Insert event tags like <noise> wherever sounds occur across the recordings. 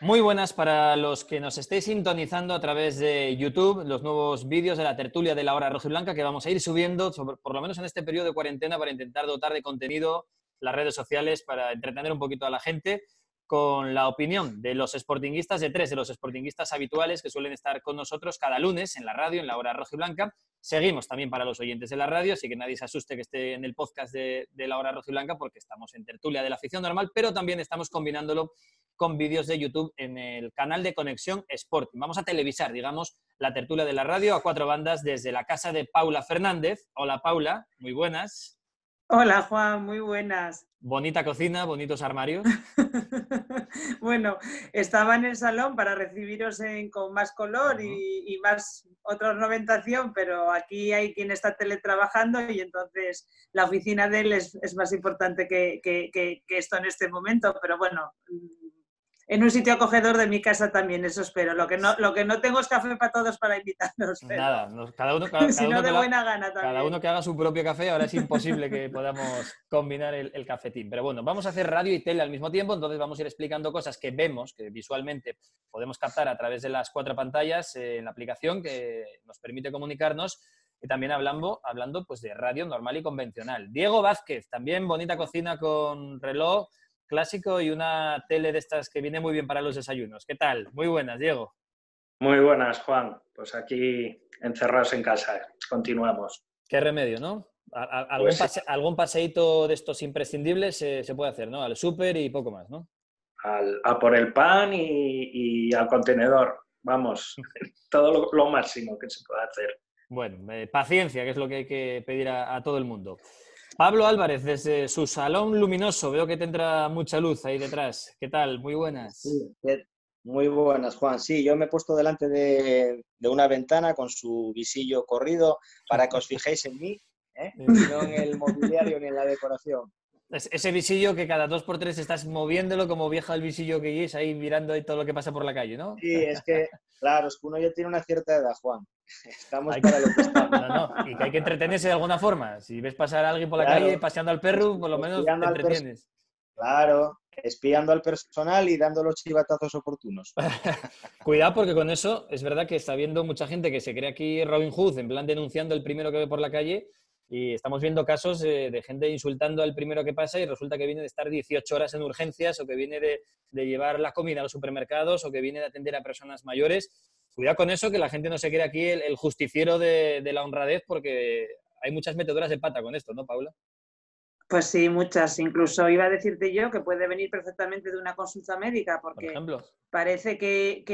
Muy buenas para los que nos estéis sintonizando a través de YouTube, los nuevos vídeos de la tertulia de la hora roja y blanca que vamos a ir subiendo, por lo menos en este periodo de cuarentena, para intentar dotar de contenido las redes sociales, para entretener un poquito a la gente con la opinión de los sportinguistas, de tres de los sportinguistas habituales que suelen estar con nosotros cada lunes en la radio, en la hora roja y blanca. Seguimos también para los oyentes de la radio, así que nadie se asuste que esté en el podcast de, la hora roja y blanca porque estamos en tertulia de la afición normal, pero también estamos combinándolo con vídeos de YouTube en el canal de Conexión Sport. Vamos a televisar, digamos, la tertulia de la radio a cuatro bandas desde la casa de Paula Fernández. Hola Paula, muy buenas. Hola Juan, muy buenas. Bonita cocina, bonitos armarios. <laughs> bueno, estaba en el salón para recibiros con más color y, más otra ornamentación, pero aquí hay quien está teletrabajando y entonces la oficina de él es, más importante que, que, esto en este momento. Pero bueno, en un sitio acogedor de mi casa también, eso espero. Lo que no, lo que no tengo es café para todos para invitarnos. Nada, cada uno, <laughs> cada, si no de buena gana también. Cada uno que haga su propio café, ahora es imposible que <laughs> podamos combinar el, el, cafetín. Pero bueno, vamos a hacer radio y tele al mismo tiempo, entonces vamos a ir explicando cosas que vemos, que visualmente podemos captar a través de las cuatro pantallas en la aplicación que nos permite comunicarnos y también hablando, hablando pues, de radio normal y convencional. Diego Vázquez, también bonita cocina con reloj clásico y una tele de estas que viene muy bien para los desayunos. ¿Qué tal? Muy buenas, Diego. Muy buenas, Juan. Pues aquí encerrados en casa. Continuamos. Qué remedio, ¿no? Pues algún, paseíto de estos imprescindibles se, puede hacer, ¿no? Al súper y poco más, ¿no? a por el pan y, al contenedor. Vamos, <laughs> todo lo, máximo que se puede hacer. Bueno, eh, paciencia, que es lo que hay que pedir a todo el mundo. Pablo Álvarez, desde su salón luminoso, veo que te entra mucha luz ahí detrás. ¿Qué tal? Muy buenas. Sí, muy buenas, Juan. Sí, yo me he puesto delante de, una ventana con su visillo corrido para que os fijéis en mí, ¿eh? no en el mobiliario ni en la decoración. Ese visillo que cada dos por tres estás moviéndolo como vieja el visillo que es ahí mirando ahí todo lo que pasa por la calle, ¿no? Sí, es que, claro, es que uno ya tiene una cierta edad, Juan. <laughs> Estamos para lo que estamos. No, no, y que hay que entretenerse de alguna forma. Si ves pasar a alguien por la calle paseando al perro, por lo menos te entretienes. Claro, espiando al personal y dando los chivatazos oportunos. <laughs> Cuidado porque con eso es verdad que está viendo mucha gente que se cree aquí Robin Hood, en plan denunciando el primero que ve por la calle y estamos viendo casos de gente insultando al primero que pasa y resulta que viene de estar 18 horas en urgencias o que viene de, llevar la comida a los supermercados o que viene de atender a personas mayores. Cuidado con eso, que la gente no se cree aquí el, justiciero de, de la honradez porque hay muchas meteduras de pata con esto, ¿no, Paula? Pues sí, muchas. Incluso iba a decirte yo que puede venir perfectamente de una consulta médica, porque parece que,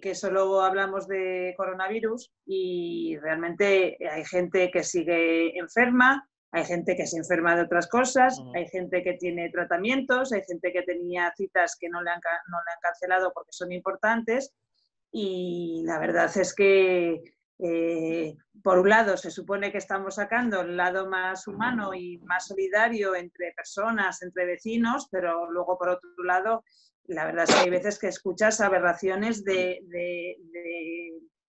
que, solo hablamos de coronavirus y realmente hay gente que sigue enferma, hay gente que se enferma de otras cosas, hay gente que tiene tratamientos, hay gente que tenía citas que no le han, no le han cancelado porque son importantes. Y la verdad es que eh, por un lado, se supone que estamos sacando el lado más humano y más solidario entre personas, entre vecinos, pero luego, por otro lado, la verdad es que hay veces que escuchas aberraciones de,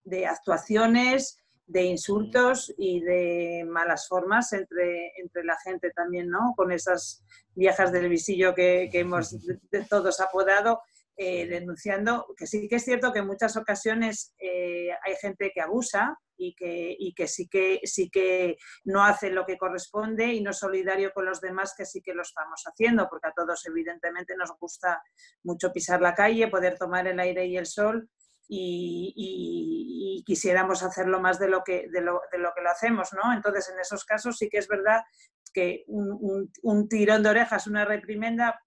de, actuaciones, de insultos y de malas formas entre, entre la gente también, ¿no? Con esas viejas del visillo que, que hemos <laughs> todos apodado eh, denunciando que sí que es cierto que en muchas ocasiones eh, hay gente que abusa y que, y que, sí que sí que no hace lo que corresponde y no es solidario con los demás, que sí que lo estamos haciendo, porque a todos evidentemente nos gusta mucho pisar la calle, poder tomar el aire y el sol. Y, quisiéramos hacerlo más de lo, que, de lo, de, lo, que lo hacemos, ¿no? Entonces, en esos casos sí que es verdad que un, un, un tirón de orejas, una reprimenda,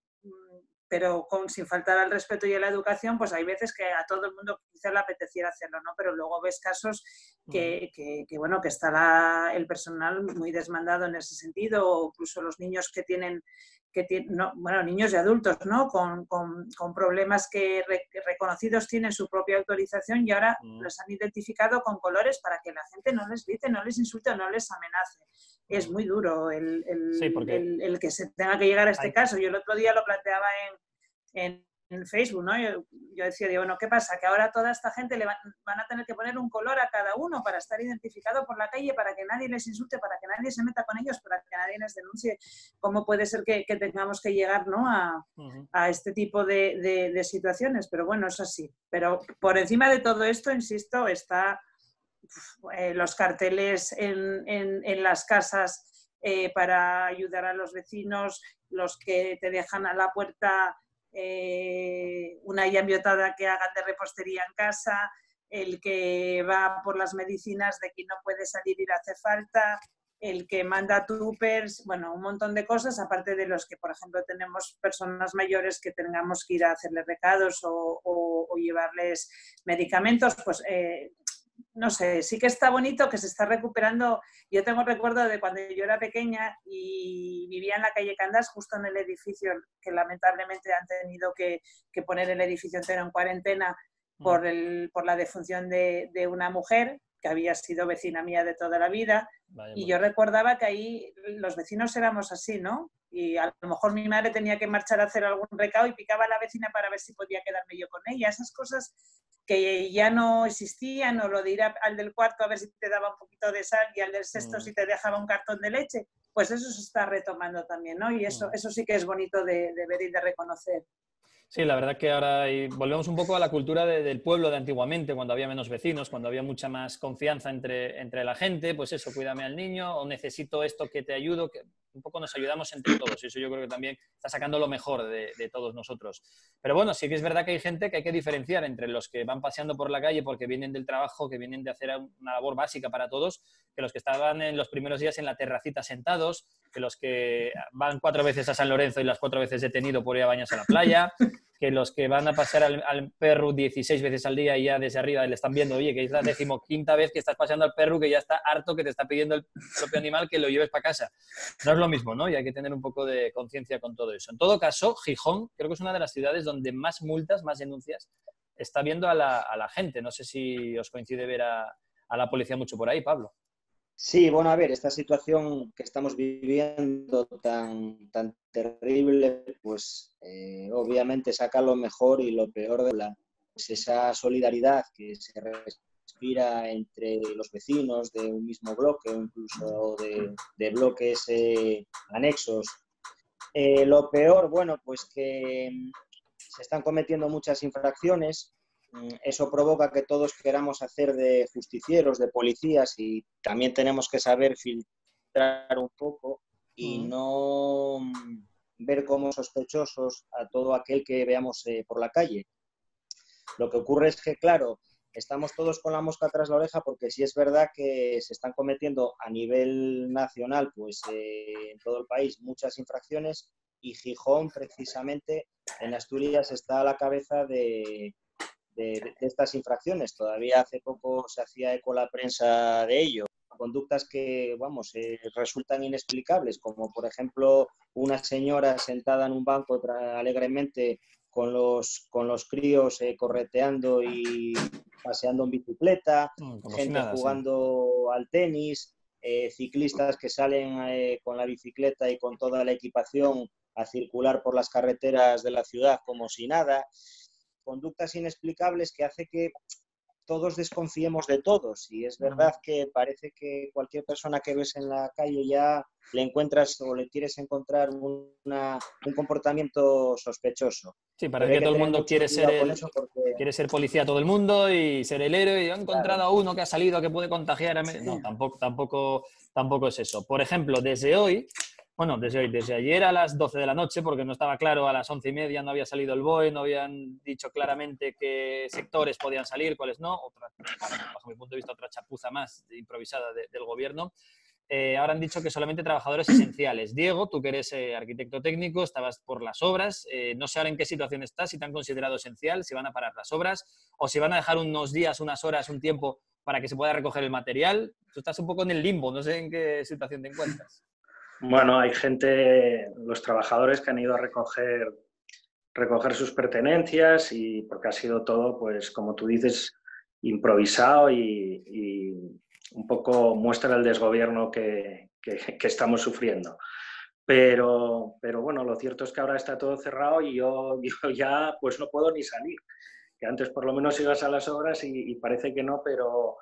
pero con, sin faltar al respeto y a la educación, pues hay veces que a todo el mundo quizá le apeteciera hacerlo, ¿no? Pero luego ves casos que, que, bueno, que está el personal muy desmandado en ese sentido, o incluso los niños que tienen, que tienen, bueno, niños y adultos, ¿no? Con, con, con problemas que reconocidos tienen su propia autorización y ahora los han identificado con colores para que la gente no les grite, no les insulte no les amenace. Es muy duro el, el, el, el que se tenga que llegar a este caso. Yo el otro día lo planteaba en en, Facebook, ¿no? Yo, decía, digo, bueno, ¿qué pasa? Que ahora toda esta gente le van, a tener que poner un color a cada uno para estar identificado por la calle, para que nadie les insulte, para que nadie se meta con ellos, para que nadie les denuncie. ¿Cómo puede ser que, tengamos que llegar ¿no? a, este tipo de, situaciones? Pero bueno, es así. Pero por encima de todo esto, insisto, está eh, los carteles en, las casas eh, para ayudar a los vecinos, los que te dejan a la puerta eh, una yambiotada que hagan de repostería en casa, el que va por las medicinas de que no puede salir y le hace falta, el que manda tupers, bueno, un montón de cosas, aparte de los que, por ejemplo, tenemos personas mayores que tengamos que ir a hacerles recados o, llevarles medicamentos, pues eh, no sé, sí que está bonito que se está recuperando. Yo tengo recuerdo de cuando yo era pequeña y vivía en la calle Candás, justo en el edificio que lamentablemente han tenido que, poner el edificio entero en cuarentena por, mm. el, por la defunción de, una mujer que había sido vecina mía de toda la vida. y yo recordaba que ahí los vecinos éramos así, ¿no? Y a lo mejor mi madre tenía que marchar a hacer algún recado y picaba a la vecina para ver si podía quedarme yo con ella. Esas cosas que ya no existían, o lo dirá al del cuarto a ver si te daba un poquito de sal y al del sexto mm. si te dejaba un cartón de leche, pues eso se está retomando también, ¿no? Y eso, mm. eso sí que es bonito de, de ver y de reconocer. Sí, la verdad que ahora volvemos un poco a la cultura del pueblo de antiguamente, cuando había menos vecinos, cuando había mucha más confianza entre, entre la gente, pues eso, cuídame al niño o necesito esto que te ayudo, que un poco nos ayudamos entre todos y eso yo creo que también está sacando lo mejor de, todos nosotros. Pero bueno, sí que es verdad que hay gente que hay que diferenciar entre los que van paseando por la calle porque vienen del trabajo, que vienen de hacer una labor básica para todos, que los que estaban en los primeros días en la terracita sentados, que los que van cuatro veces a San Lorenzo y las cuatro veces detenido por ir a bañarse a la playa, que los que van a pasear al, perro 16 veces al día y ya desde arriba le están viendo, oye, que es la decimoquinta vez que estás paseando al perro que ya está harto, que te está pidiendo el propio animal que lo lleves para casa. No es lo mismo, ¿no? Y hay que tener un poco de conciencia con todo eso. En todo caso, Gijón creo que es una de las ciudades donde más multas, más denuncias está viendo a la, gente. No sé si os coincide ver a la policía mucho por ahí, Pablo. Sí, bueno, a ver, esta situación que estamos viviendo tan, tan terrible, pues obviamente saca lo mejor y lo peor de la, pues esa solidaridad que se respira entre los vecinos de un mismo bloque o incluso de, bloques eh, anexos. Eh, lo peor, bueno, pues que se están cometiendo muchas infracciones, Mm, eso provoca que todos queramos hacer de justicieros, de policías y también tenemos que saber filtrar un poco y no mm, ver como sospechosos a todo aquel que veamos eh, por la calle. Lo que ocurre es que, claro, estamos todos con la mosca tras la oreja porque sí es verdad que se están cometiendo a nivel nacional, pues eh, en todo el país, muchas infracciones y Gijón, precisamente, en Asturias está a la cabeza de, de, estas infracciones. Todavía hace poco se hacía eco la prensa de ello. Conductas que, vamos, eh, resultan inexplicables, como por ejemplo una señora sentada en un banco alegremente con los, con los críos eh, correteando y paseando en bicicleta, mm, gente jugando al tenis, eh, ciclistas que salen con la bicicleta y con toda la equipación a circular por las carreteras de la ciudad como si nada conductas inexplicables que hace que todos desconfiemos de todos. Y es verdad que parece que cualquier persona que ves en la calle ya le encuentras o le quieres encontrar un comportamiento sospechoso. Sí, parece que, todo el mundo quiere ser, quiere ser policía todo el mundo y ser el héroe. Y he encontrado a uno que ha salido que puede contagiar. A... No, tampoco, tampoco, tampoco es eso. Por ejemplo, desde hoy bueno, desde hoy, desde ayer a las 12 de la noche, porque no estaba claro, a las 11 y media no había salido el BOE, no habían dicho claramente qué sectores podían salir, cuáles no, otra, bajo mi punto de vista, otra chapuza más improvisada del gobierno. Eh, ahora han dicho que solamente trabajadores esenciales. Diego, tú que eres eh, arquitecto técnico, estabas por las obras, eh, no sé ahora en qué situación estás, si te han considerado esencial, si van a parar las obras o si van a dejar unos días, unas horas, un tiempo para que se pueda recoger el material. Tú estás un poco en el limbo, no sé en qué situación te encuentras. Bueno, hay gente, los trabajadores que han ido a recoger, recoger sus pertenencias y porque ha sido todo, pues como tú dices, improvisado y, un poco muestra el desgobierno que, estamos sufriendo. Pero, pero bueno, lo cierto es que ahora está todo cerrado y yo, <laughs> yo ya pues no puedo ni salir. Que antes por lo menos ibas a las obras y, parece que no, pero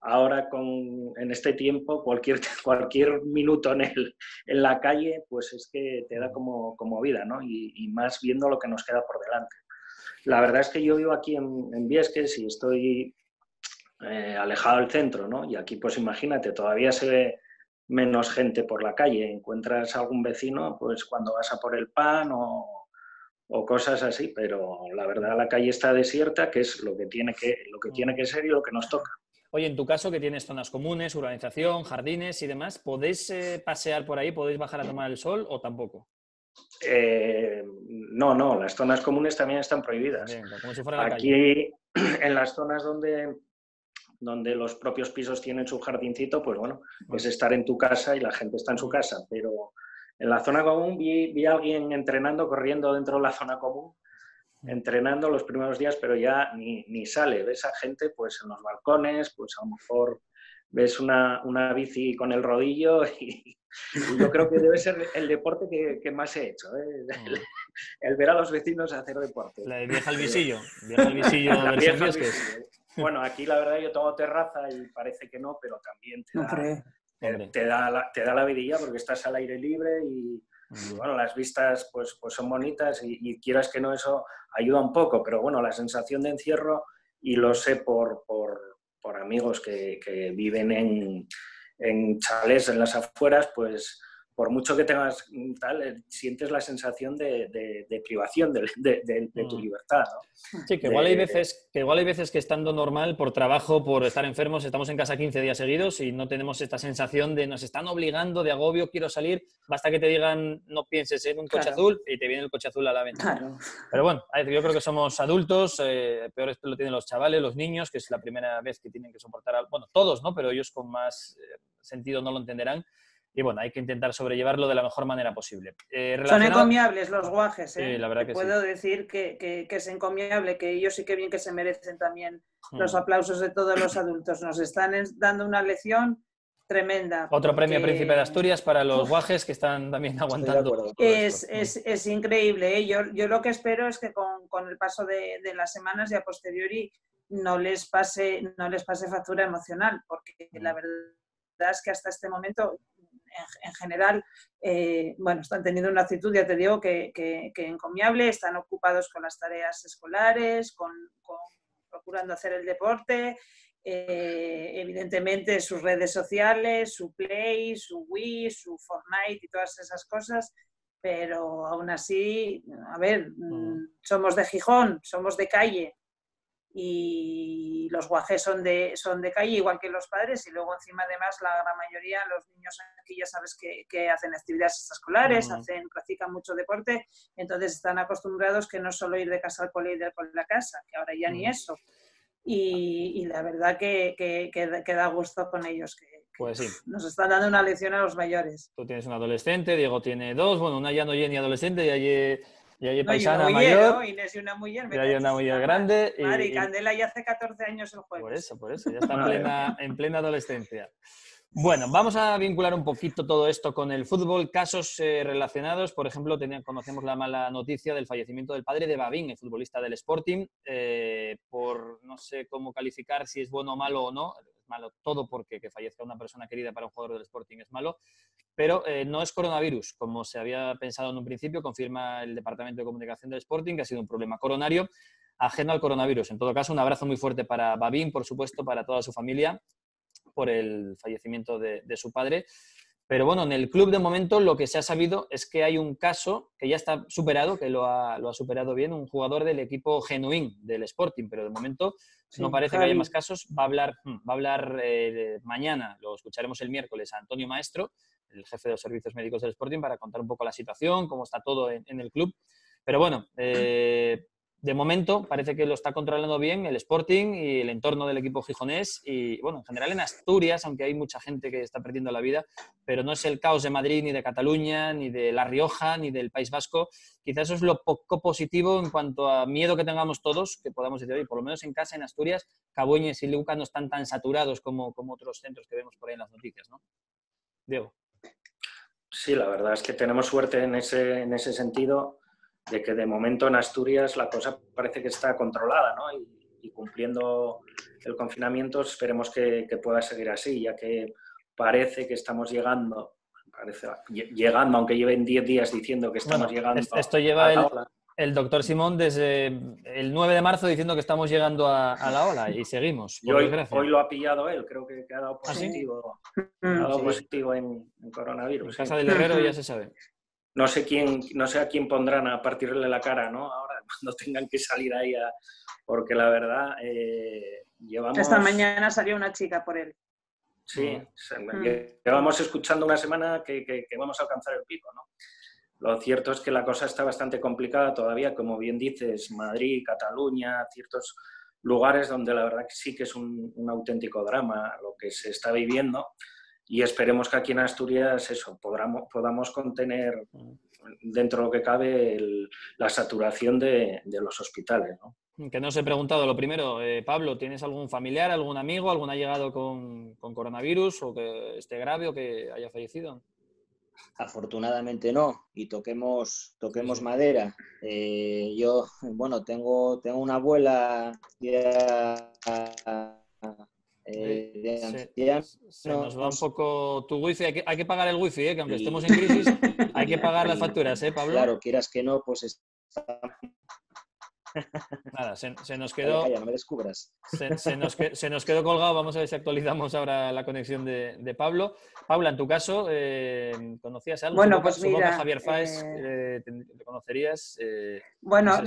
ahora con, en este tiempo cualquier, <laughs> cualquier minuto en, el, en la calle pues es que te da como, como vida, ¿no? Y, y, más viendo lo que nos queda por delante. La verdad es que yo vivo aquí en, en Viesques y estoy eh, alejado del centro, ¿no? Y aquí pues imagínate, todavía se ve menos gente por la calle. Encuentras algún vecino pues cuando vas a por el pan o, cosas así, pero la verdad la calle está desierta, que es lo que tiene que, lo que, tiene que ser y lo que nos toca. Oye, en tu caso, que tienes zonas comunes, urbanización, jardines y demás, ¿podéis eh, pasear por ahí? ¿Podéis bajar a tomar el sol o tampoco? Eh, no, no, las zonas comunes también están prohibidas. Aquí, <clears throat> en las zonas donde, donde los propios pisos tienen su jardincito, pues bueno, es estar en tu casa y la gente está en su casa. Pero en la zona común vi, a alguien entrenando, corriendo dentro de la zona común, entrenando los primeros días, pero ya ni, ni sale. Ves a gente pues en los balcones, pues a lo mejor ves una, una bici con el rodillo <laughs> y, yo creo que debe ser el deporte que, más he hecho, ¿eh? el, ver a los vecinos hacer deporte. La de vieja al visillo, vieja al visillo, bueno, aquí la verdad yo tengo terraza y parece que no, pero también te da, la, te da la vidilla porque estás al aire libre y, bueno, las vistas pues, pues son bonitas y, quieras que no, eso ayuda un poco, pero bueno, la sensación de encierro, y lo sé por, por, amigos que, que viven en, en chalés en las afueras, pues por mucho que tengas mm, tal, eh, sientes la sensación de, privación de, tu mm. libertad. Sí, que igual, hay veces, que igual hay veces que estando normal, por trabajo, por estar enfermos, estamos en casa 15 días seguidos y no tenemos esta sensación de nos están obligando, de agobio, quiero salir, basta que te digan no pienses en un coche azul y te viene el coche azul a la venta. Pero bueno, yo creo que somos adultos, eh, peor esto lo tienen los chavales, los niños, que es la primera vez que tienen que soportar, bueno, todos, ¿no? Pero ellos con más eh, sentido no lo entenderán y bueno, hay que intentar sobrellevarlo de la mejor manera posible. Eh, Son encomiables los guajes, ¿eh? Sí, la verdad que Puedo decir que, es encomiable, que ellos sí que bien que se merecen también los mm. aplausos de todos los adultos. Nos están dando una lección tremenda. Otro premio Príncipe de Asturias para los guajes que están también aguantando. Es, es, increíble. ¿eh? Yo, yo, lo que espero es que con, el paso de, las semanas y a posteriori no les pase, no les pase factura emocional, porque la mm. verdad es que hasta este momento en, general, eh, bueno, están teniendo una actitud, ya te digo, que, encomiable, están ocupados con las tareas escolares, con, procurando hacer el deporte, eh, evidentemente sus redes sociales, su Play, su Wii, su Fortnite y todas esas cosas, pero aún así, a ver, mm, somos de Gijón, somos de calle, y los guajes son de, son de calle, igual que los padres, y luego encima además la gran mayoría, los niños aquí ya sabes que, hacen actividades extraescolares, hacen, practican mucho deporte, entonces están acostumbrados que no solo ir de casa al cole y de la casa, que ahora ya ni eso. Y, la verdad que, que, da gusto con ellos, que, pues sí. Nos están dando una lección a los mayores. Tú tienes un adolescente, Diego tiene dos, bueno, una ya no ni adolescente, y hay y hay paisana mayor. ¿no? Inés y una mujer. Y hay una mujer grande. Y, Mari, Candela ya hace 14 años el jueves. Por eso, por eso, ya está en plena, en plena adolescencia. Bueno, vamos a vincular un poquito todo esto con el fútbol, casos eh, relacionados. Por ejemplo, conocemos la mala noticia del fallecimiento del padre de Babín, el futbolista del Sporting, eh, por no sé cómo calificar si es bueno o malo o no malo todo porque que fallezca una persona querida para un jugador del Sporting es malo, pero eh, no es coronavirus, como se había pensado en un principio, confirma el Departamento de Comunicación del Sporting, que ha sido un problema coronario ajeno al coronavirus. En todo caso, un abrazo muy fuerte para Babín, por supuesto, para toda su familia, por el fallecimiento de su padre. Pero bueno, en el club de momento lo que se ha sabido es que hay un caso que ya está superado, que lo ha, superado bien, un jugador del equipo genuín del Sporting, pero de momento no parece que haya más casos. Va a hablar, hmm, va a hablar eh, mañana, lo escucharemos el miércoles, a Antonio Maestro, el jefe de los servicios médicos del Sporting, para contar un poco la situación, cómo está todo en, el club. Pero bueno, eh, de momento parece que lo está controlando bien el Sporting y el entorno del equipo gijonés y, bueno, en general en Asturias, aunque hay mucha gente que está perdiendo la vida, pero no es el caos de Madrid, ni de Cataluña, ni de La Rioja, ni del País Vasco. Quizás eso es lo poco positivo en cuanto a miedo que tengamos todos, que podamos decir, hoy, por lo menos en casa, en Asturias, Cabueñes y Luca no están tan saturados como, como otros centros que vemos por ahí en las noticias, ¿no? Diego. Sí, la verdad es que tenemos suerte en ese, en ese sentido de que de momento en Asturias la cosa parece que está controlada, ¿no? Y, cumpliendo el confinamiento esperemos que, pueda seguir así, ya que parece que estamos llegando, parece, llegando, aunque lleven 10 días diciendo que estamos llegando. Esto lleva el, el doctor Simón desde el 9 de marzo diciendo que estamos llegando a, la ola y seguimos. hoy, lo ha pillado él, creo que, ha dado ¿Ah, positivo, ha dado positivo en, coronavirus. En casa del herrero ya se sabe. No sé, quién, no sé a quién pondrán a partirle la cara, ¿no? Ahora, <laughs> cuando tengan que salir ahí, a, porque la verdad, eh, llevamos... Esta mañana salió una chica por él. Sí, mm. llevamos escuchando una semana que, que, vamos a alcanzar el pico, ¿no? Lo cierto es que la cosa está bastante complicada todavía, como bien dices, Madrid, Cataluña, ciertos lugares donde la verdad que sí que es un, auténtico drama lo que se está viviendo y esperemos que aquí en Asturias eso, podamos, podamos contener dentro de lo que cabe la saturación de, los hospitales. Que no os he preguntado lo primero, eh, Pablo, ¿tienes algún familiar, algún amigo, algún llegado con, con coronavirus o que esté grave o que haya fallecido? Afortunadamente no, y toquemos, toquemos madera. Eh, yo, bueno, tengo, tengo una abuela ya, eh, se, nos va un poco tu wifi, hay que, hay que pagar el wifi, ¿eh? que aunque estemos en crisis, hay que <laughs> pagar las facturas, ¿eh, Pablo? Claro, quieras que no, pues está Nada, se, nos quedó. no me descubras. Se, nos, quedó colgado. Vamos a ver si actualizamos ahora la conexión de, Pablo. Paula, en tu caso, eh, ¿conocías algo? Bueno, pues mira. Javier Fáez, eh, ¿te, conocerías? Eh, bueno,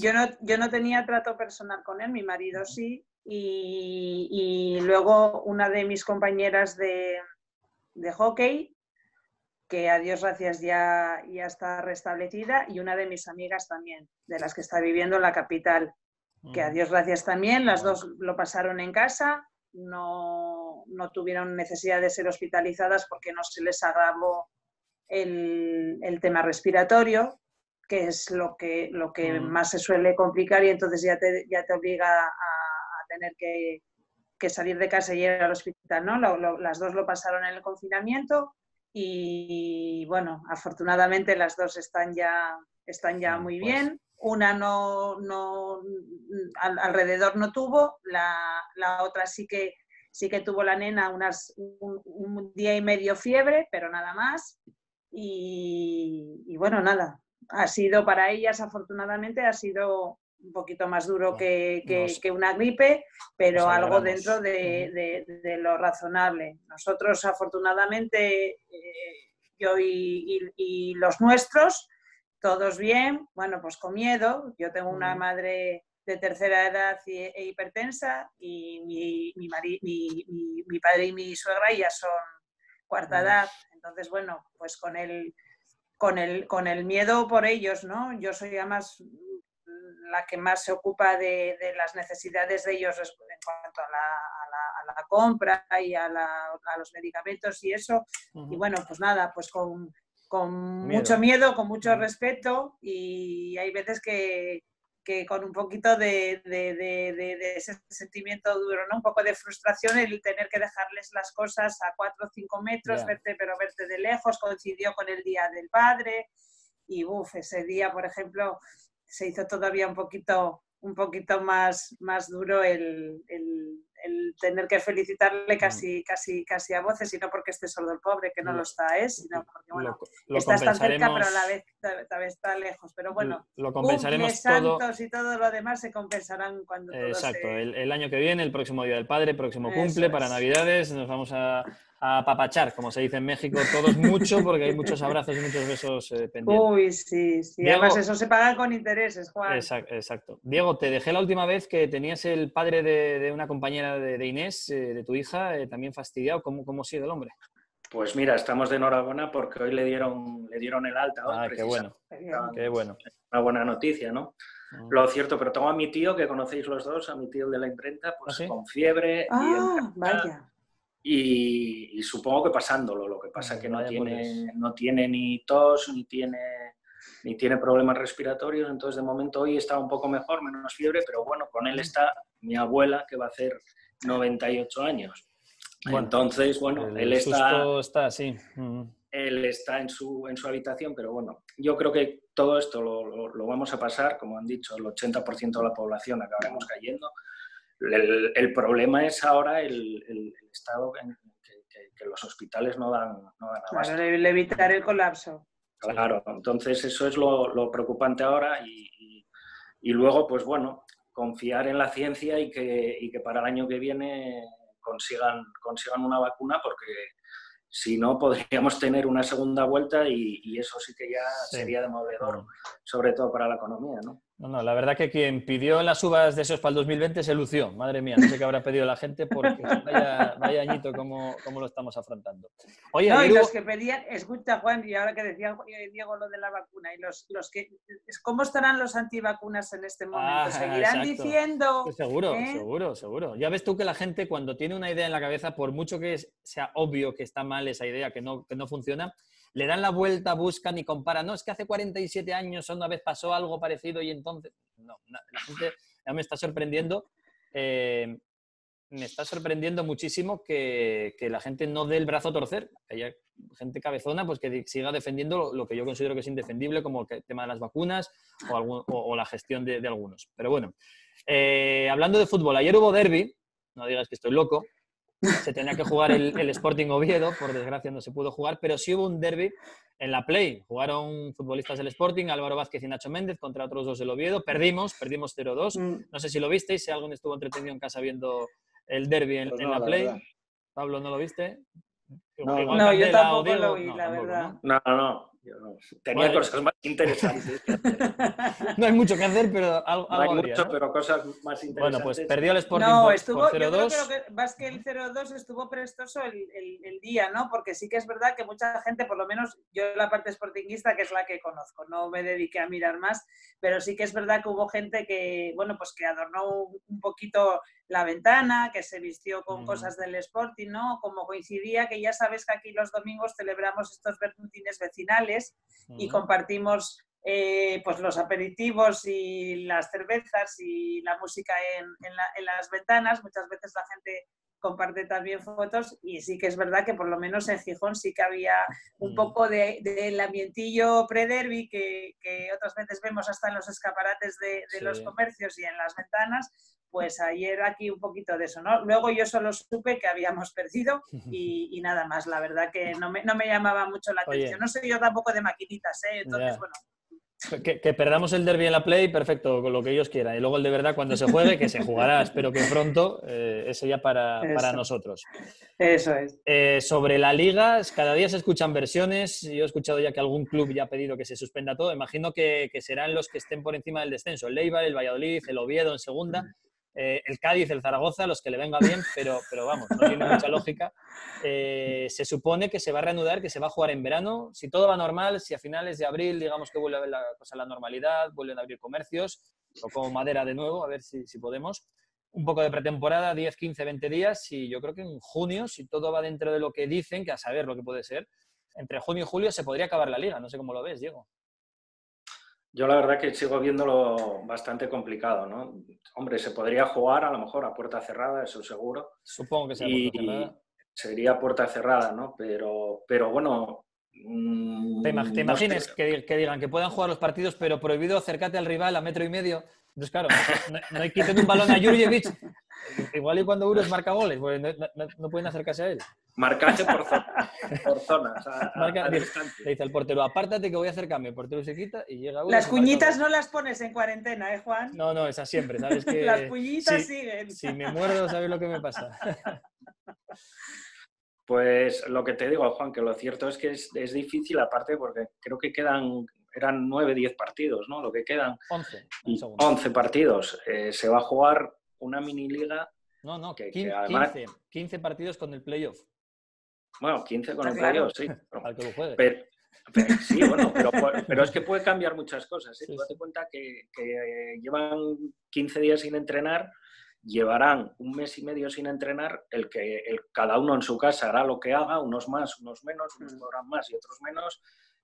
yo, no, yo no tenía trato personal con él, mi marido sí. Y, luego una de mis compañeras de, de hockey que a Dios gracias ya, ya está restablecida, y una de mis amigas también, de las que está viviendo en la capital, que a Dios gracias también, las dos lo pasaron en casa, no, no tuvieron necesidad de ser hospitalizadas porque no se les agravó el, el tema respiratorio, que es lo que, lo que más se suele complicar y entonces ya te, ya te obliga a, tener que, que, salir de casa y ir al hospital. ¿no? las dos lo pasaron en el confinamiento y bueno, afortunadamente las dos están ya, están ya muy pues. bien. Una no, no alrededor no tuvo, la, la, otra sí que, sí que tuvo la nena unas, un, día y medio fiebre, pero nada más. Y, y, bueno, nada, ha sido para ellas, afortunadamente, ha sido un poquito más duro que, que, una gripe, pero algo dentro de, de, lo razonable. Nosotros, afortunadamente, eh, yo y, y, los nuestros, todos bien, bueno, pues con miedo. Yo tengo una madre de tercera edad e hipertensa y mi, mi, mi, mi, padre y mi suegra ya son cuarta edad. Entonces, bueno, pues con el, con el, con el miedo por ellos, ¿no? Yo soy además la que más se ocupa de, las necesidades de ellos en cuanto a la, compra y a, los medicamentos y eso. Y bueno, pues nada, pues con, mucho miedo, con mucho respeto y hay veces que, con un poquito de, ese sentimiento duro, ¿no? Un poco de frustración el tener que dejarles las cosas a cuatro o cinco metros, verte, pero verte de lejos, coincidió con el Día del Padre. Y, uff, ese día, por ejemplo, se hizo todavía un poquito, un poquito más, más duro el, el, tener que felicitarle mm. casi, casi, casi a voces, y no porque esté sordo el pobre, que no lo, está, ¿eh? sino porque bueno, está tan cerca, pero a la vez, está lejos. Pero bueno, lo compensaremos todo. santos y todo lo demás se compensarán cuando Exacto, el, año que viene, el próximo Día del Padre, próximo cumple, para Navidades, nos vamos a a papachar, como se dice en México, todos mucho, porque hay muchos abrazos y muchos besos eh, pendientes. Uy, sí, sí. Además, eso se paga con intereses, Juan. Exacto, Diego, te dejé la última vez que tenías el padre de, una compañera de, Inés, eh, de tu hija, eh, también fastidiado. ¿Cómo, ¿Cómo sigue el hombre? Pues mira, estamos de enhorabuena porque hoy le dieron, le dieron el alta. ah, qué bueno. Qué bueno. Una buena noticia, ¿no? Ah. Lo cierto, pero tengo a mi tío, que conocéis los dos, a mi tío de la imprenta, pues ¿Ah, con fiebre. Ah, vaya y, supongo que pasándolo. Lo que pasa es que no tiene, no tiene ni tos, ni tiene, ni tiene problemas respiratorios, entonces de momento hoy está un poco mejor, menos fiebre, pero bueno, con él está mi abuela que va a hacer 98 años. entonces, bueno, él está... está así. él está en su, en su habitación, pero bueno, yo creo que todo esto lo, lo, vamos a pasar, como han dicho, el 80% de la población acabaremos cayendo. El, el problema es ahora el, el, estado en que, que, los hospitales no dan, no dan abasto. Claro, evitar el colapso. Claro, entonces eso es lo, lo preocupante ahora y, y, y, luego, pues bueno, confiar en la ciencia y que, y que para el año que viene consigan, consigan una vacuna porque si no, podríamos tener una segunda vuelta y, eso sí que ya sería demoledor, sobre todo para la economía, ¿no? No, no, la verdad que quien pidió las uvas de esos para el 2020 se lució. Madre mía, no sé qué habrá pedido la gente porque vaya, vaya añito cómo, lo estamos afrontando. Oye, no, y los que pedían, escucha Juan, y ahora que decía eh, Diego lo de la vacuna, y los, los que, ¿cómo estarán los antivacunas en este momento? Ah, ¿Seguirán diciendo? seguro, ¿eh? seguro, seguro. Ya ves tú que la gente cuando tiene una idea en la cabeza, por mucho que sea obvio que está mal esa idea, que no, que no funciona, le dan la vuelta, buscan y comparan. No, es que hace 47 años una vez pasó algo parecido y entonces... No, la gente me está sorprendiendo. Eh, me está sorprendiendo muchísimo que, la gente no dé el brazo a torcer, que haya gente cabezona pues que siga defendiendo lo, que yo considero que es indefendible, como el tema de las vacunas o, la gestión de, algunos. Pero bueno, eh, hablando de fútbol, ayer hubo derby, no digas que estoy loco, se tenía que jugar el, Sporting Oviedo, por desgracia no se pudo jugar, pero sí hubo un derby en la Play. Jugaron futbolistas del Sporting, Álvaro Vázquez y Nacho Méndez contra otros dos del Oviedo. Perdimos, perdimos 0-2. Mm. No sé si lo visteis, si alguien estuvo entretenido en casa viendo el derby en, pues la Play. Pablo, ¿no lo viste? No, yo tampoco lo vi, la verdad. No, no, Tenía cosas más interesantes. <laughs> no hay mucho que hacer, pero algo, no hay mucho, pero cosas más interesantes. Bueno, pues perdió el Sporting no, estuvo, por 0-2. Yo creo que más que el 0-2 estuvo prestoso el, el, el, día, ¿no? Porque sí que es verdad que mucha gente, por lo menos yo la parte sportinguista, que es la que conozco, no me dediqué a mirar más, pero sí que es verdad que hubo gente que, bueno, pues que adornó un poquito la ventana, que se vistió con cosas del Sporting, ¿no? Como coincidía que ya sabes que aquí los domingos celebramos estos verdutines vecinales y compartimos eh, pues los aperitivos y las cervezas y la música en, en, las ventanas. Muchas veces la gente comparte también fotos y sí que es verdad que por lo menos en Gijón sí que había un poco del de, ambientillo pre-derby que, que, otras veces vemos hasta en los escaparates de, de los comercios y en las ventanas, pues ayer aquí un poquito de eso, ¿no? Luego yo solo supe que habíamos perdido y, <laughs> nada más, la verdad que no me, no me llamaba mucho la atención. No soy yo tampoco de maquinitas, ¿eh? Entonces, bueno. Que, perdamos el derby en la Play, perfecto, con lo que ellos quieran. Y luego el de verdad cuando se juegue, que se jugará, <laughs> espero que pronto, eh, eso ya para, para, nosotros. Eso es. Eh, sobre la liga, cada día se escuchan versiones. Yo he escuchado ya que algún club ya ha pedido que se suspenda todo. Imagino que, que serán los que estén por encima del descenso. El Leibar, el Valladolid, el Oviedo en segunda. Eh, el Cádiz, el Zaragoza, los que le venga bien, pero, pero vamos, no tiene mucha lógica. Eh, se supone que se va a reanudar, que se va a jugar en verano. Si todo va normal, si a finales de abril, digamos que vuelve a ver la cosa la normalidad, vuelven a abrir comercios, o como madera de nuevo, a ver si, si podemos. Un poco de pretemporada, 10, 15, 20 días, y yo creo que en junio, si todo va dentro de lo que dicen, que a saber lo que puede ser, entre junio y julio se podría acabar la liga. No sé cómo lo ves, Diego. Yo la verdad que sigo viéndolo bastante complicado, ¿no? Hombre, se podría jugar a lo mejor a puerta cerrada, eso seguro. Supongo que sería puerta cerrada. Sería puerta cerrada, ¿no? Pero, pero bueno... Mm, ¿Te, imaginas que, digan que puedan jugar los partidos, pero prohibido acercarte al rival a metro y medio? Entonces, claro, no, hay que un balón a Jurjevic. <laughs> Igual y cuando Uros marca goles, pues no, pueden acercarse a él. Marcaje por, <laughs> por zonas. le dice al portero, apártate que voy a acercarme. El portero se quita y llega uno. Las cuñitas no las pones en cuarentena, ¿eh, Juan? No, no, esas siempre, ¿sabes? <laughs> Que, las cuñitas siguen. Si me muerdo, ¿sabes lo que me pasa? <laughs> Pues lo que te digo, Juan, que lo cierto es que es, es difícil, aparte, porque creo que quedan eran 9, 10 partidos, ¿no? Lo que quedan. 11. 11 partidos. Eh, se va a jugar una mini liga. No, no, que, 15, 15, partidos con el playoff. Bueno, 15 con el playoff, sí. <laughs> Al que lo juegue. Pero, sí, bueno, <laughs> pero, es que puede cambiar muchas cosas. ¿eh? Tú date cuenta que, que, llevan 15 días sin entrenar, llevarán un mes y medio sin entrenar, el que el, cada uno en su casa hará lo que haga, unos más, unos menos, unos podrán mm. más y otros menos,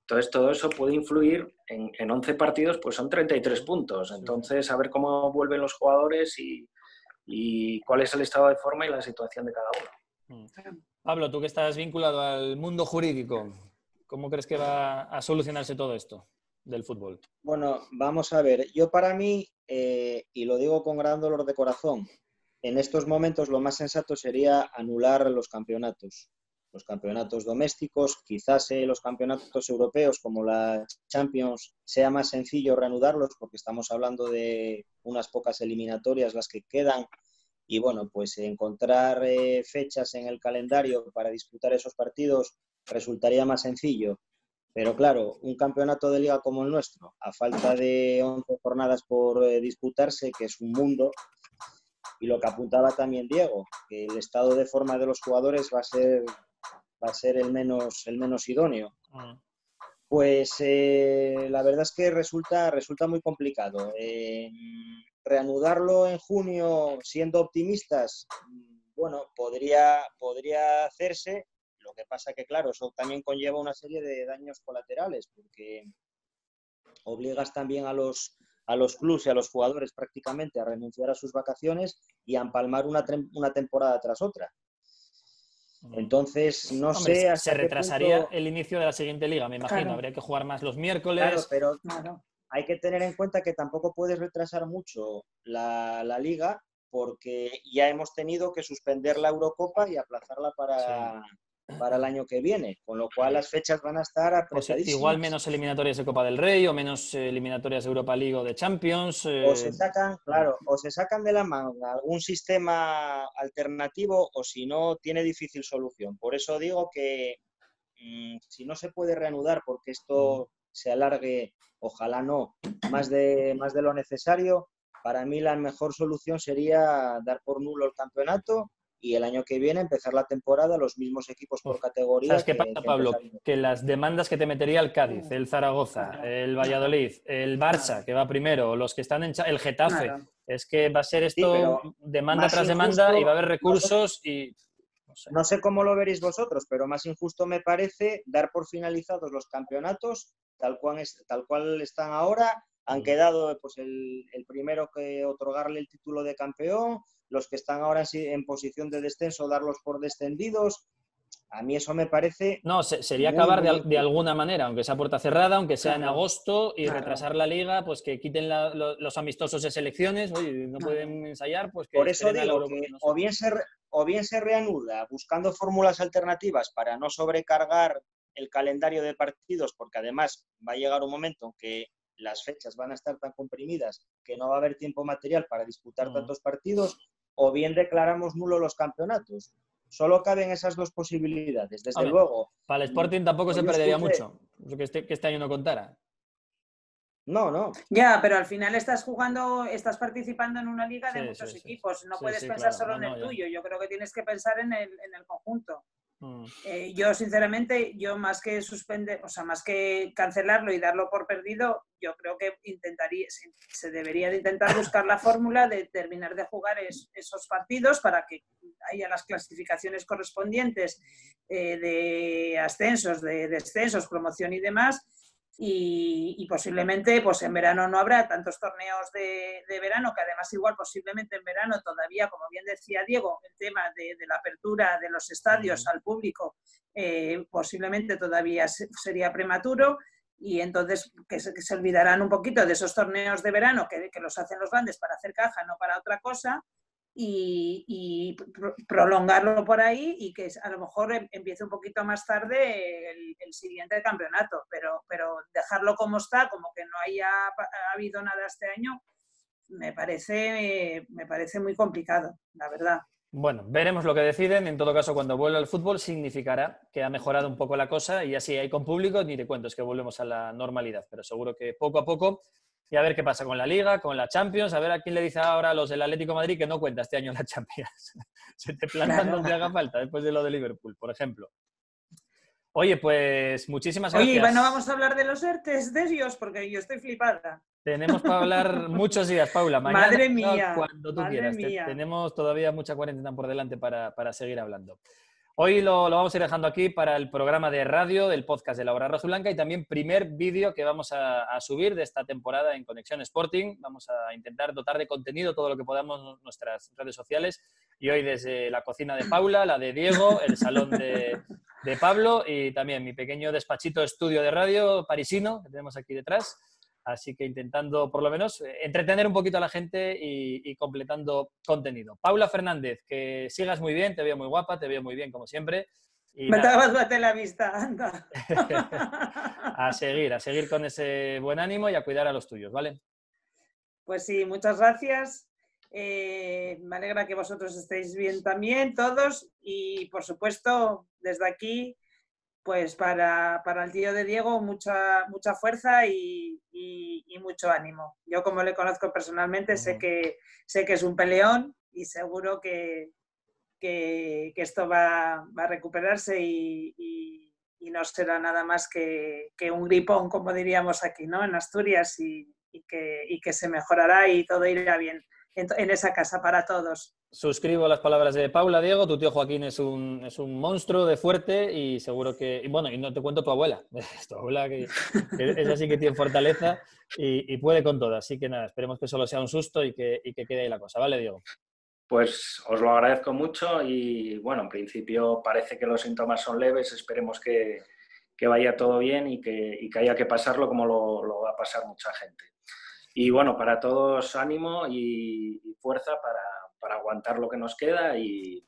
entonces, todo eso puede influir en, en 11 partidos, pues son 33 puntos. Entonces, a ver cómo vuelven los jugadores y, y cuál es el estado de forma y la situación de cada uno. Mm. Pablo, tú que estás vinculado al mundo jurídico, ¿Cómo crees que va a solucionarse todo esto del fútbol? Bueno, vamos a ver. Yo para mí, eh, y lo digo con gran dolor de corazón, en estos momentos lo más sensato sería anular los campeonatos. Los campeonatos domésticos, quizás eh, los campeonatos europeos como la Champions sea más sencillo reanudarlos porque estamos hablando de unas pocas eliminatorias las que quedan y bueno, pues encontrar eh, fechas en el calendario para disputar esos partidos resultaría más sencillo. Pero claro, un campeonato de liga como el nuestro, a falta de 11 jornadas por eh, disputarse, que es un mundo, y lo que apuntaba también Diego, que el estado de forma de los jugadores va a ser, va a ser el, menos, el menos idóneo. Mm. Pues eh, la verdad es que resulta, resulta muy complicado. Reanudarlo en junio siendo optimistas, bueno, podría, podría hacerse, lo que pasa que, claro, eso también conlleva una serie de daños colaterales, porque obligas también a los, a los clubs y a los jugadores prácticamente a renunciar a sus vacaciones y a empalmar una, una temporada tras otra. Mm. Entonces, no sé. se retrasaría el inicio de la siguiente liga, me imagino. Habría que jugar más los miércoles. Claro, pero hay que tener en cuenta que tampoco puedes retrasar mucho la, la, liga porque ya hemos tenido que suspender la Eurocopa y aplazarla para, para el año que viene, con lo cual las fechas van a estar apresadísimas. igual menos eliminatorias de Copa del Rey o menos eliminatorias de Europa League o de Champions. O se eh, sacan, claro, o se sacan de la manga algún sistema alternativo o si no, tiene difícil solución. Por eso digo que mm, si no se puede reanudar porque esto mm. Se alargue, ojalá no, más de, más de lo necesario, para mí la mejor solución sería dar por nulo el campeonato y el año que viene empezar la temporada los mismos equipos por categoría. ¿Sabes qué pasa, Pablo? Que las demandas que te metería el Cádiz, el Zaragoza, el Valladolid, el Barça, que va primero, los que están en el Getafe, es que va a ser esto demanda tras demanda y va a haber recursos y... No sé. cómo lo veréis vosotros, pero más injusto me parece dar por finalizados los campeonatos tal cual, tal cual están ahora. Han quedado pues, el, el primero que otorgarle el título de campeón, los que están ahora en posición de descenso, darlos por descendidos. A mí eso me parece... No, sería acabar de, alguna manera, aunque sea puerta cerrada, aunque sea en agosto, y retrasar la liga, pues que quiten los amistosos de selecciones, oye, no pueden ensayar, pues que... Por eso digo que o bien, se, o bien se reanuda buscando fórmulas alternativas para no sobrecargar el calendario de partidos, porque además va a llegar un momento en que las fechas van a estar tan comprimidas que no va a haber tiempo material para disputar tantos partidos, o bien declaramos nulo los campeonatos. Solo caben esas dos posibilidades, desde luego. Para el Sporting tampoco se perdería mucho, que este, que este año no contara. No, no. Ya, pero al final estás jugando, estás participando en una liga de muchos equipos. No puedes pensar solo en el tuyo. Yo creo que tienes que pensar en el, en el conjunto. Mm. Eh, yo, sinceramente, yo más que suspender, o sea, más que cancelarlo y darlo por perdido, yo creo que intentaría, se, debería de intentar <coughs> buscar la fórmula de terminar de jugar esos partidos para que haya las clasificaciones correspondientes eh, de ascensos, de descensos, promoción y demás, y, posiblemente pues en verano no habrá tantos torneos de, verano, que además igual posiblemente en verano todavía, como bien decía Diego, el tema de, la apertura de los estadios al público eh, posiblemente todavía sería prematuro y entonces que se, se, olvidarán un poquito de esos torneos de verano que, que los hacen los grandes para hacer caja, no para otra cosa, y, prolongarlo por ahí y que a lo mejor em, empiece un poquito más tarde el, siguiente campeonato, pero, pero dejarlo como está, como que no haya habido nada este año, me parece, me parece muy complicado, la verdad. Bueno, veremos lo que deciden. En todo caso, cuando vuelva el fútbol, significará que ha mejorado un poco la cosa y así hay con público, ni te cuento, es que volvemos a la normalidad. Pero seguro que poco a poco y a ver qué pasa con la Liga, con la Champions, a ver a quién le dice ahora a los del Atlético Madrid que no cuenta este año la <laughs> Champions. Se te plantan donde haga falta, después de lo de Liverpool, por ejemplo. Oye, pues muchísimas gracias. Oye, bueno, vamos a hablar de los ERTES de Dios, porque yo estoy flipada. Tenemos para hablar <laughs> muchos días, Paula. Mañana, madre mía. Cuando tú quieras. tenemos todavía mucha cuarentena por delante para, para seguir hablando. Hoy lo, vamos a ir dejando aquí para el programa de radio del podcast de la Hora Blanca y también primer vídeo que vamos a, subir de esta temporada en Conexión Sporting. Vamos a intentar dotar de contenido todo lo que podamos nuestras redes sociales. y hoy desde la cocina de Paula, la de Diego, el salón de, Pablo y también mi pequeño despachito estudio de radio parisino que tenemos aquí detrás. Así que intentando, por lo menos, entretener un poquito a la gente y, completando contenido. Paula Fernández, que sigas muy bien, te veo muy guapa, te veo muy bien como siempre. Me te la vista, anda. <laughs> a seguir, a seguir con ese buen ánimo y a cuidar a los tuyos, ¿vale? Pues sí, muchas gracias. Eh, me alegra que vosotros estéis bien también, todos. Y por supuesto, desde aquí, pues para, el tío de Diego, mucha, mucha fuerza y, mucho ánimo. Yo, como le conozco personalmente, sé, que, sé que es un peleón y seguro que, que, esto va, a recuperarse y, no será nada más que, un gripón, como diríamos aquí, ¿no? En Asturias y, que, que se mejorará y todo irá bien en, esa casa para todos. Suscribo las palabras de Paula, Diego. Tu tío Joaquín es un, es un monstruo de fuerte y seguro que. Y bueno, y no te cuento tu abuela. <laughs> tu abuela que, es así que tiene fortaleza y, puede con todo. Así que nada, esperemos que solo sea un susto y que, y que quede ahí la cosa. ¿Vale, Diego? Pues os lo agradezco mucho y bueno, en principio parece que los síntomas son leves. Esperemos que, que vaya todo bien y que, y que, haya que pasarlo como lo, lo va a pasar mucha gente. Y bueno, para todos ánimo y, fuerza para, para, aguantar lo que nos queda y,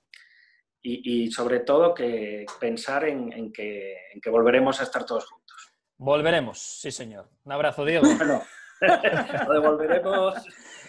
y sobre todo que pensar en, en, que, en, que, volveremos a estar todos juntos. Volveremos, sí señor. Un abrazo, Diego. Bueno, <laughs> lo devolveremos.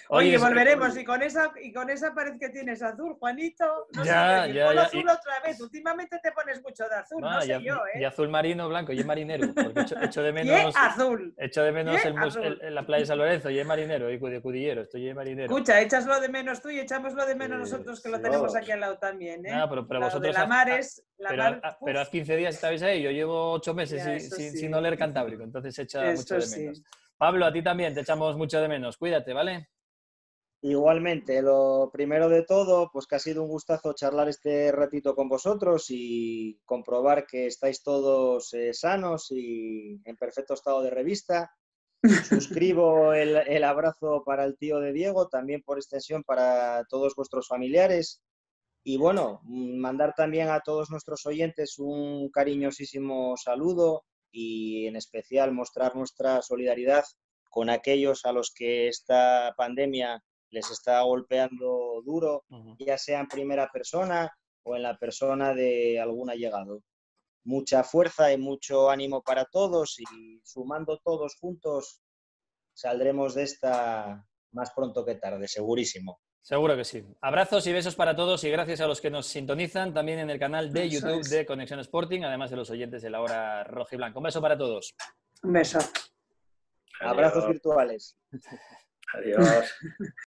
Oye, volveremos y con esa y con esa parece que tienes azul, Juanito. No ya, sé, ya, ya. azul otra vez. Últimamente te pones mucho de azul, no, sé yo, ¿eh? Y azul marino, blanco, y es marinero. Porque echo, de menos. ¿Y azul? Echo de menos el, la playa de San Lorenzo, y es marinero, y de Cudillero, estoy en marinero. Escucha, echaslo de menos tú y echamoslo de menos nosotros, que lo tenemos aquí al lado también, ¿eh? No, pero, pero vosotros. De la mar es. La pero, mar, pero hace 15 días estabais ahí, yo llevo 8 meses sin, sin, oler Cantábrico, entonces echa <laughs> mucho de menos. Pablo, a ti también te echamos mucho de menos. Cuídate, ¿vale? Igualmente, lo primero de todo, pues que ha sido un gustazo charlar este ratito con vosotros y comprobar que estáis todos eh, sanos y en perfecto estado de revista. Suscribo <laughs> el, abrazo para el tío de Diego, también por extensión para todos vuestros familiares. Y bueno, mandar también a todos nuestros oyentes un cariñosísimo saludo y en especial mostrar nuestra solidaridad con aquellos a los que esta pandemia les está golpeando duro, ya sea en primera persona o en la persona de algún allegado. Mucha fuerza y mucho ánimo para todos y sumando todos juntos saldremos de esta más pronto que tarde, segurísimo. Seguro que sí. Abrazos y besos para todos y gracias a los que nos sintonizan también en el canal de YouTube de Conexión Sporting, además de los oyentes de la hora roja y blanca. Un beso para todos. Un beso. Abrazos virtuales. <laughs> Adiós.